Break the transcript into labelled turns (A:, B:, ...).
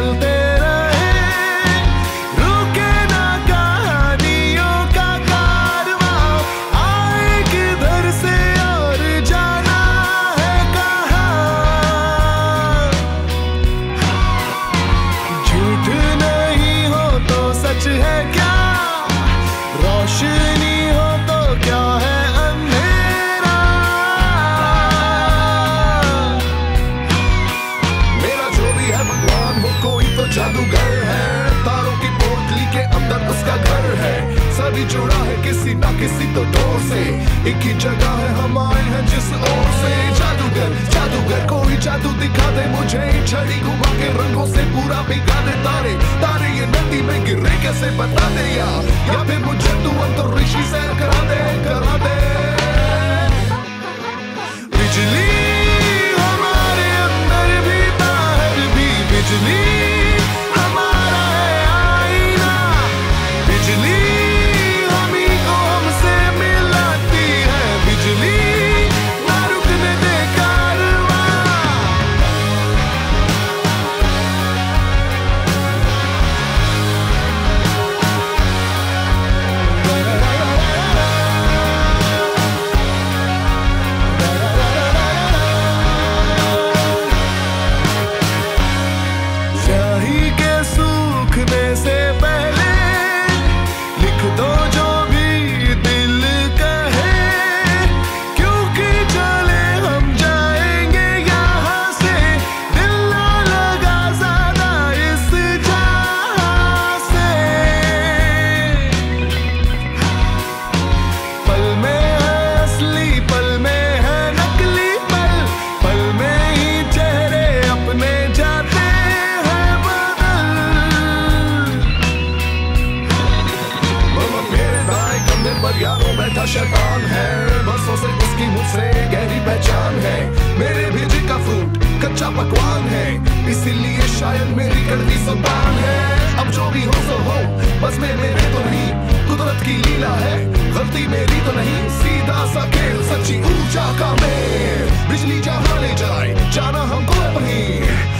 A: el किसी ना किसी तो डोर से। एक ही जगह है, हम आए हैं जिस ओर से। जादूगर जादूगर, कोई जादू दिखा दे मुझे। छड़ी घुमा के रंगों से पूरा बिगा दे तारे। तारे ये नदी में गिरने कैसे बता दे या? या फिर ज़ुबान है। अब जो भी हो, सो हो। बस में मेरे तो नहीं। कुदरत की लीला है। गलती मेरी तो नहीं। सीधा सा खेल, सच्ची ऊर्जा का मेल। बिजली जहाँ ले जाए, जाना हमको वहीं